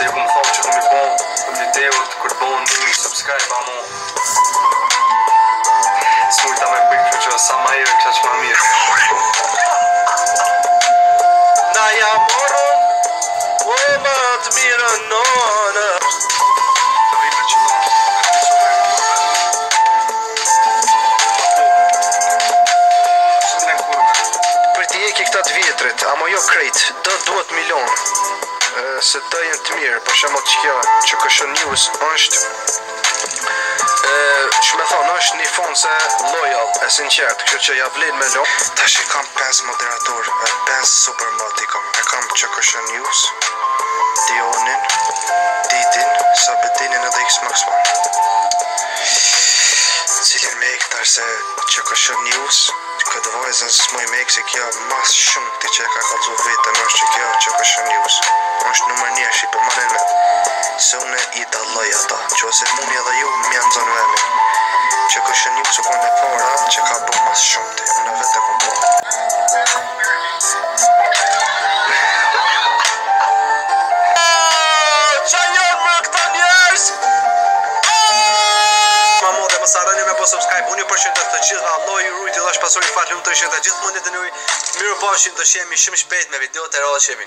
Se ju më m'fau që ku m'i bojnë Në videot, ku një Nëmi, subscribe, amon Së i ta me bëjkë për që Sama jo e kësha që ma mirë Na ja Po e më të mirë nënë për do nështë Në këtat jo krejtë Dhe duhet milion se të jenë të mirë, për shemot që kjo, që kësho news është, që me thonë, është një fond se loyal e sinqert, kështë që ja vlinë me lo. Ta që kam 5 moderator, 5 supermod i e kam që kësho news, Dionin, Ditin, Sabetinin edhe X-Max1. Cilin me i këtar se që kësho news, këtë vajzën së mëj me i Se kjo mas shumë ti që e ka kalzu vitën, është që kjo që kësho i Idaloj ata, që ose mune edhe ju më janë zënëvemi Që këshën ju së kone forë, që ka bërë mas shumë të në vetë dhe këmë bërë Që më këta më sarani me bësë po subscribe Unë përshën të të qizë, alnoj, rujt, ilash, pasur, ifat, ljumë të ishër Të gjithë mundet të njëri Mirë po, shimë të shemi shumë shpejt me video të e rola shemi